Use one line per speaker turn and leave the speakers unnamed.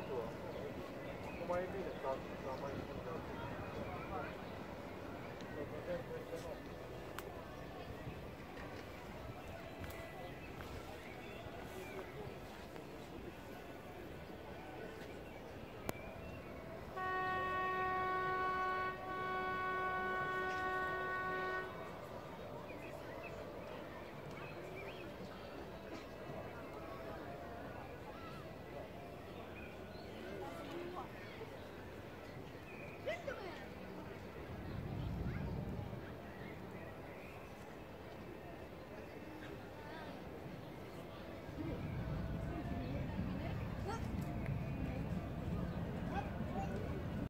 apă. Acum e bine, dar mai întâmplă.